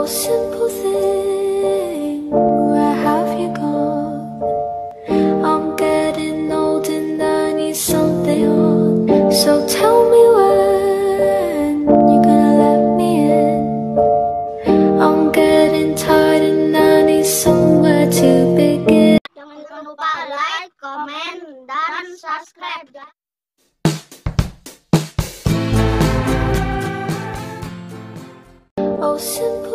Oh, simple thing, where have you gone? I'm getting old and I need something on. So tell me when you're gonna let me in. I'm getting tired and I need somewhere to begin. Jangan lupa like, komen, dan subscribe. Oh, simple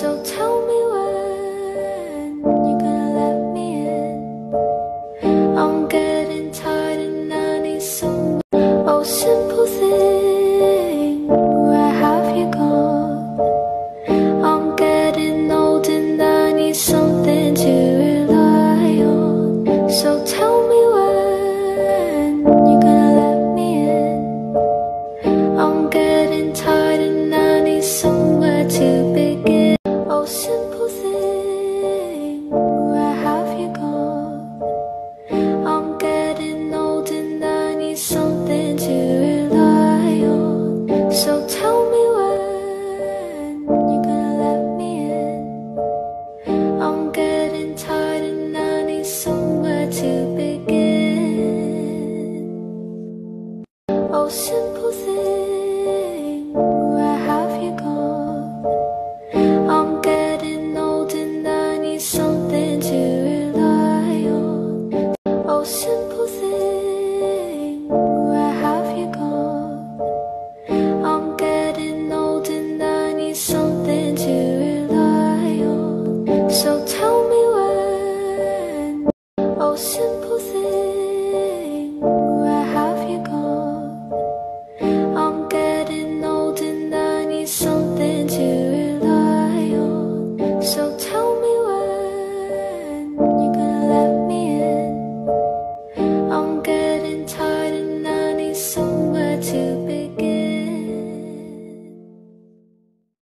So tell me when you're gonna let me in. I'm getting tired and I need some. Oh, Oh, simple thing,